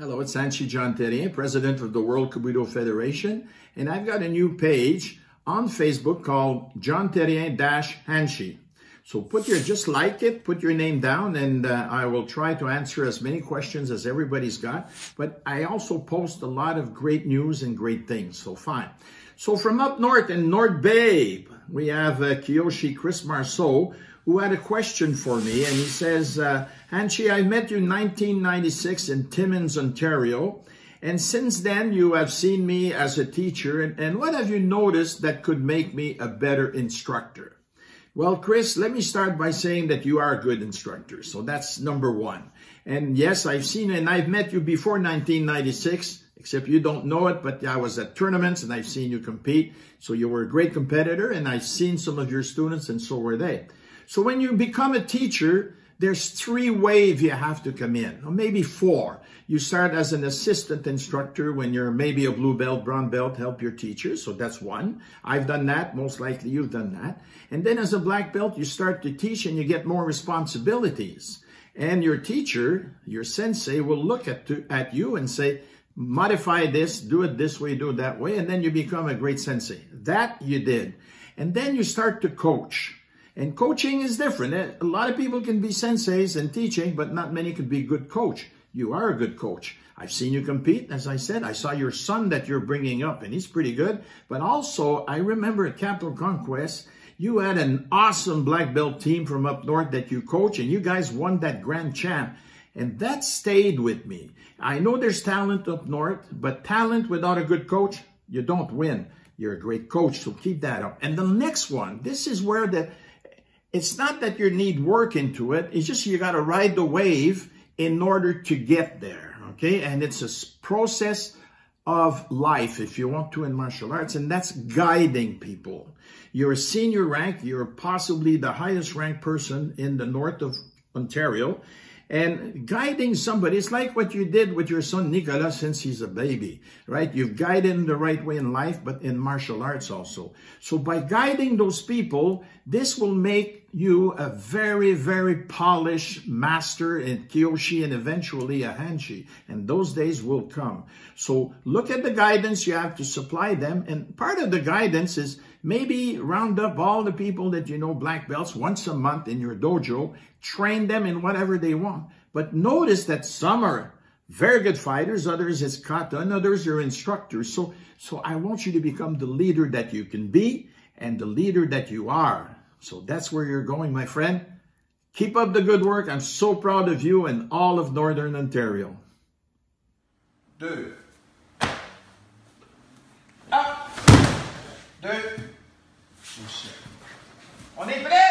Hello, it's Hanshi John Therien, president of the World Kobudo Federation, and I've got a new page on Facebook called John Therien Dash Hanshi. So put your, just like it, put your name down, and uh, I will try to answer as many questions as everybody's got. But I also post a lot of great news and great things, so fine. So from up north in North Bay, we have uh, Kyoshi Chris Marceau, who had a question for me, and he says, uh, Hanshi, I met you in 1996 in Timmins, Ontario, and since then you have seen me as a teacher, and, and what have you noticed that could make me a better instructor? Well, Chris, let me start by saying that you are a good instructor. So that's number one. And yes, I've seen and I've met you before 1996, except you don't know it, but I was at tournaments and I've seen you compete. So you were a great competitor and I've seen some of your students and so were they. So when you become a teacher, there's three waves you have to come in, or maybe four. You start as an assistant instructor when you're maybe a blue belt, brown belt, help your teacher. So that's one. I've done that. Most likely you've done that. And then as a black belt, you start to teach and you get more responsibilities. And your teacher, your sensei will look at, to, at you and say, modify this, do it this way, do it that way. And then you become a great sensei. That you did. And then you start to coach. And coaching is different. Eh, a lot of people can be senseis and teaching, but not many can be good coach. You are a good coach. I've seen you compete, as I said. I saw your son that you're bringing up, and he's pretty good. But also, I remember at Capital Conquest, you had an awesome black belt team from up north that you coach, and you guys won that grand champ. And that stayed with me. I know there's talent up north, but talent without a good coach, you don't win. You're a great coach, so keep that up. And the next one, this is where the it's not that you need work into it. It's just you got to ride the wave in order to get there. Okay. And it's a process of life, if you want to, in martial arts, and that's guiding people. You're a senior rank. You're possibly the highest ranked person in the north of Ontario. And guiding somebody, it's like what you did with your son Nicolas since he's a baby, right? You've guided him the right way in life, but in martial arts also. So by guiding those people, this will make you a very, very polished master in Kyoshi and eventually a Hanshi. And those days will come. So look at the guidance you have to supply them. And part of the guidance is maybe round up all the people that you know black belts once a month in your dojo, train them in whatever they want. But notice that some are very good fighters, others is kata, and others are instructors. So, so I want you to become the leader that you can be and the leader that you are. So that's where you're going, my friend. Keep up the good work. I'm so proud of you and all of Northern Ontario. Deux. Un. Deux. On est prêt?